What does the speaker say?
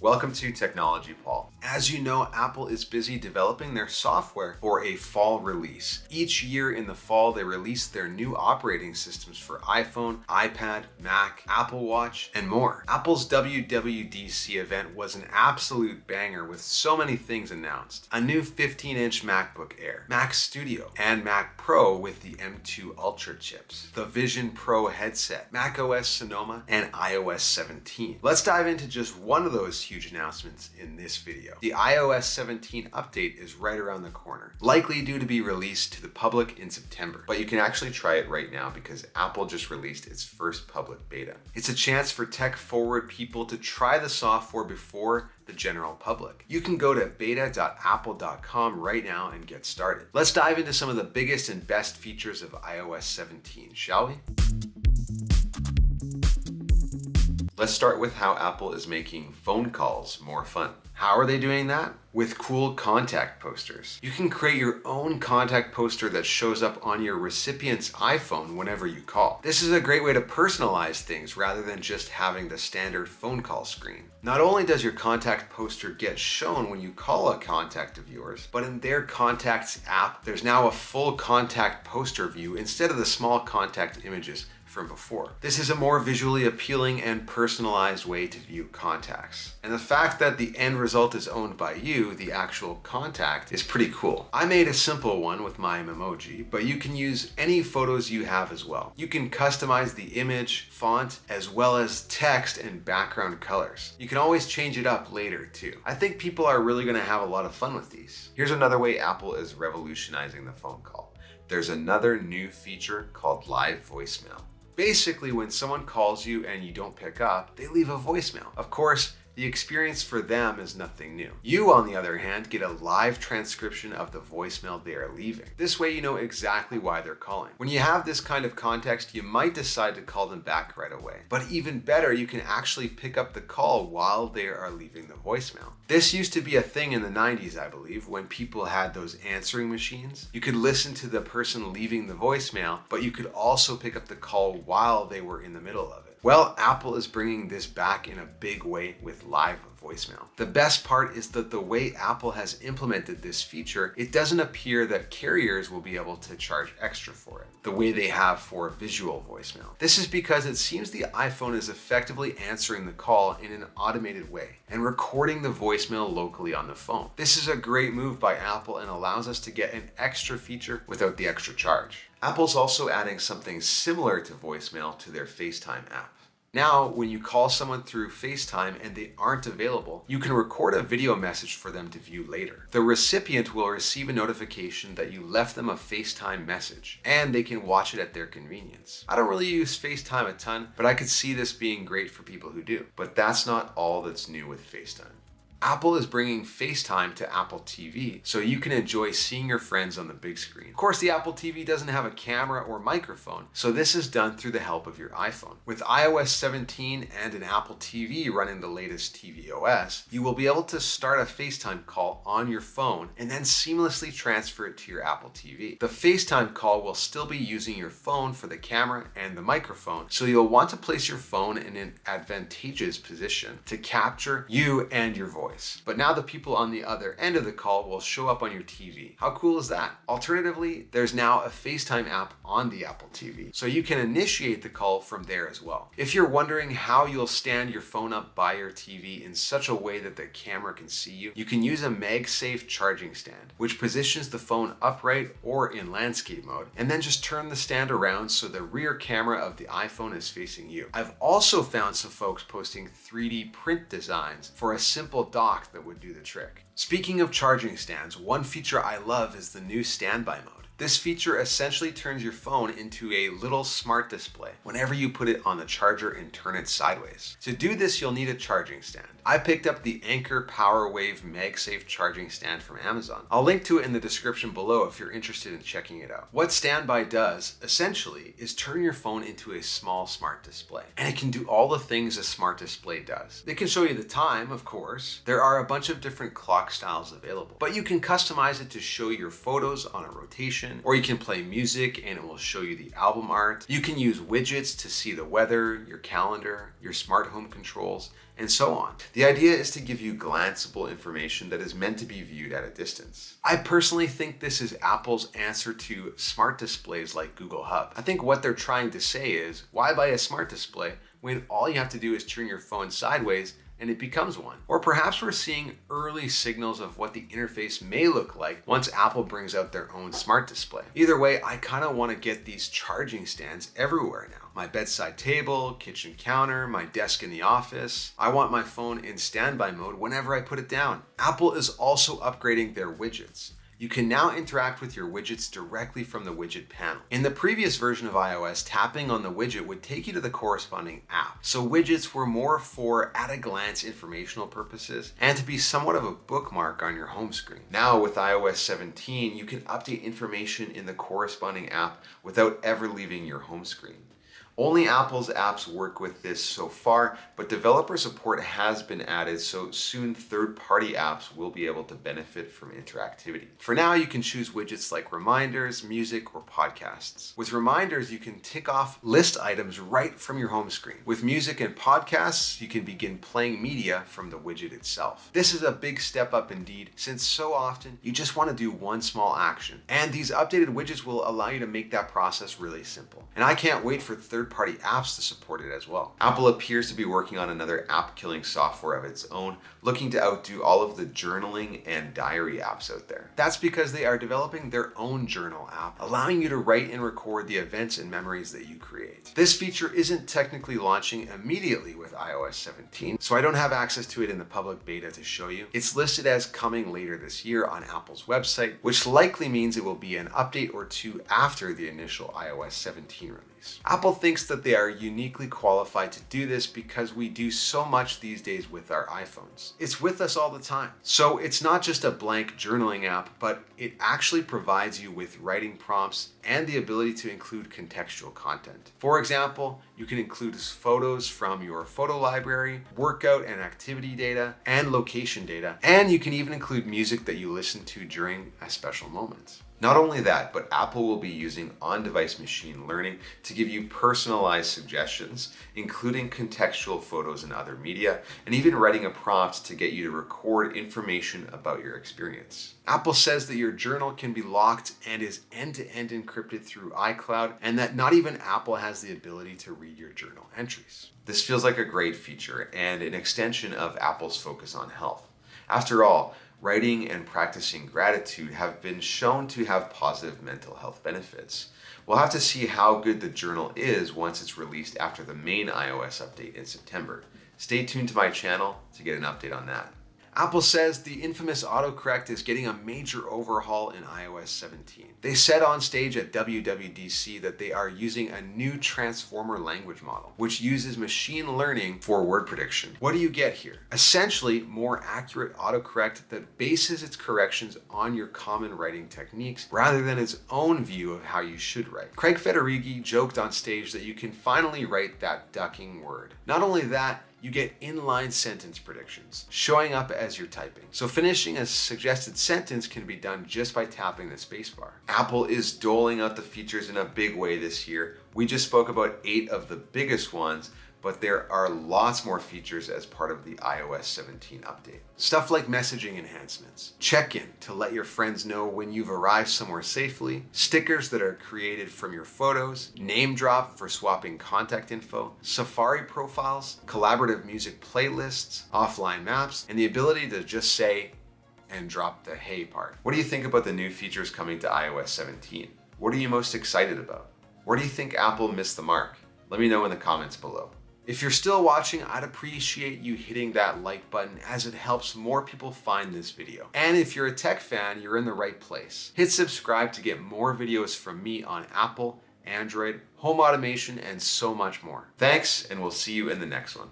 Welcome to Technology Paul. As you know, Apple is busy developing their software for a fall release. Each year in the fall, they release their new operating systems for iPhone, iPad, Mac, Apple Watch, and more. Apple's WWDC event was an absolute banger with so many things announced. A new 15 inch MacBook Air, Mac Studio, and Mac Pro with the M2 Ultra chips, the Vision Pro headset, Mac OS Sonoma, and iOS 17. Let's dive into just one of those huge announcements in this video. The iOS 17 update is right around the corner, likely due to be released to the public in September. But you can actually try it right now because Apple just released its first public beta. It's a chance for tech forward people to try the software before the general public. You can go to beta.apple.com right now and get started. Let's dive into some of the biggest and best features of iOS 17, shall we? Let's start with how Apple is making phone calls more fun. How are they doing that? With cool contact posters. You can create your own contact poster that shows up on your recipient's iPhone whenever you call. This is a great way to personalize things rather than just having the standard phone call screen. Not only does your contact poster get shown when you call a contact of yours, but in their contacts app, there's now a full contact poster view instead of the small contact images from before. This is a more visually appealing and personalized way to view contacts. And the fact that the end result is owned by you, the actual contact, is pretty cool. I made a simple one with my Memoji, but you can use any photos you have as well. You can customize the image, font, as well as text and background colors. You can always change it up later too. I think people are really gonna have a lot of fun with these. Here's another way Apple is revolutionizing the phone call. There's another new feature called live voicemail. Basically, when someone calls you and you don't pick up, they leave a voicemail. Of course, the experience for them is nothing new. You, on the other hand, get a live transcription of the voicemail they are leaving. This way you know exactly why they're calling. When you have this kind of context, you might decide to call them back right away. But even better, you can actually pick up the call while they are leaving the voicemail. This used to be a thing in the 90s, I believe, when people had those answering machines. You could listen to the person leaving the voicemail, but you could also pick up the call while they were in the middle of it. Well, Apple is bringing this back in a big way with live voicemail. The best part is that the way Apple has implemented this feature, it doesn't appear that carriers will be able to charge extra for it, the way they have for visual voicemail. This is because it seems the iPhone is effectively answering the call in an automated way and recording the voicemail locally on the phone. This is a great move by Apple and allows us to get an extra feature without the extra charge. Apple's also adding something similar to voicemail to their FaceTime app. Now, when you call someone through FaceTime and they aren't available, you can record a video message for them to view later. The recipient will receive a notification that you left them a FaceTime message, and they can watch it at their convenience. I don't really use FaceTime a ton, but I could see this being great for people who do. But that's not all that's new with FaceTime. Apple is bringing FaceTime to Apple TV so you can enjoy seeing your friends on the big screen. Of course, the Apple TV doesn't have a camera or microphone, so this is done through the help of your iPhone. With iOS 17 and an Apple TV running the latest tvOS, you will be able to start a FaceTime call on your phone and then seamlessly transfer it to your Apple TV. The FaceTime call will still be using your phone for the camera and the microphone, so you'll want to place your phone in an advantageous position to capture you and your voice voice. But now the people on the other end of the call will show up on your TV. How cool is that? Alternatively, there's now a FaceTime app on the Apple TV, so you can initiate the call from there as well. If you're wondering how you'll stand your phone up by your TV in such a way that the camera can see you, you can use a MagSafe charging stand, which positions the phone upright or in landscape mode, and then just turn the stand around so the rear camera of the iPhone is facing you. I've also found some folks posting 3D print designs for a simple that would do the trick. Speaking of charging stands, one feature I love is the new standby mode. This feature essentially turns your phone into a little smart display whenever you put it on the charger and turn it sideways. To do this, you'll need a charging stand. I picked up the Anker PowerWave MagSafe charging stand from Amazon. I'll link to it in the description below if you're interested in checking it out. What Standby does, essentially, is turn your phone into a small smart display. And it can do all the things a smart display does. It can show you the time, of course. There are a bunch of different clock styles available, but you can customize it to show your photos on a rotation information, or you can play music and it will show you the album art. You can use widgets to see the weather, your calendar, your smart home controls, and so on. The idea is to give you glanceable information that is meant to be viewed at a distance. I personally think this is Apple's answer to smart displays like Google Hub. I think what they're trying to say is, why buy a smart display when all you have to do is turn your phone sideways and it becomes one. Or perhaps we're seeing early signals of what the interface may look like once Apple brings out their own smart display. Either way, I kind of want to get these charging stands everywhere now my bedside table, kitchen counter, my desk in the office. I want my phone in standby mode whenever I put it down. Apple is also upgrading their widgets you can now interact with your widgets directly from the widget panel. In the previous version of iOS, tapping on the widget would take you to the corresponding app. So widgets were more for at-a-glance informational purposes and to be somewhat of a bookmark on your home screen. Now with iOS 17, you can update information in the corresponding app without ever leaving your home screen. Only Apple's apps work with this so far, but developer support has been added, so soon third-party apps will be able to benefit from interactivity. For now, you can choose widgets like reminders, music, or podcasts. With reminders, you can tick off list items right from your home screen. With music and podcasts, you can begin playing media from the widget itself. This is a big step up indeed, since so often you just want to do one small action. And these updated widgets will allow you to make that process really simple. And I can't wait for third third-party apps to support it as well. Apple appears to be working on another app-killing software of its own, looking to outdo all of the journaling and diary apps out there. That's because they are developing their own journal app, allowing you to write and record the events and memories that you create. This feature isn't technically launching immediately with iOS 17, so I don't have access to it in the public beta to show you. It's listed as coming later this year on Apple's website, which likely means it will be an update or two after the initial iOS 17 release. Apple thinks that they are uniquely qualified to do this because we do so much these days with our iPhones. It's with us all the time. So it's not just a blank journaling app, but it actually provides you with writing prompts and the ability to include contextual content. For example, you can include photos from your photo library, workout and activity data, and location data, and you can even include music that you listen to during a special moment. Not only that, but Apple will be using on-device machine learning to give you personalized suggestions, including contextual photos and other media, and even writing a prompt to get you to record information about your experience. Apple says that your journal can be locked and is end-to-end -end encrypted through iCloud, and that not even Apple has the ability to read your journal entries. This feels like a great feature and an extension of Apple's focus on health. After all, writing and practicing gratitude have been shown to have positive mental health benefits. We'll have to see how good the journal is once it's released after the main iOS update in September. Stay tuned to my channel to get an update on that. Apple says the infamous autocorrect is getting a major overhaul in iOS 17. They said on stage at WWDC that they are using a new transformer language model, which uses machine learning for word prediction. What do you get here? Essentially, more accurate autocorrect that bases its corrections on your common writing techniques rather than its own view of how you should write. Craig Federighi joked on stage that you can finally write that ducking word. Not only that, you get inline sentence predictions showing up as you're typing. So finishing a suggested sentence can be done just by tapping the spacebar. Apple is doling out the features in a big way this year. We just spoke about eight of the biggest ones, but there are lots more features as part of the iOS 17 update. Stuff like messaging enhancements, check-in to let your friends know when you've arrived somewhere safely, stickers that are created from your photos, name drop for swapping contact info, Safari profiles, collaborative music playlists, offline maps, and the ability to just say and drop the hey part. What do you think about the new features coming to iOS 17? What are you most excited about? Where do you think Apple missed the mark? Let me know in the comments below. If you're still watching, I'd appreciate you hitting that like button as it helps more people find this video. And if you're a tech fan, you're in the right place. Hit subscribe to get more videos from me on Apple, Android, home automation, and so much more. Thanks, and we'll see you in the next one.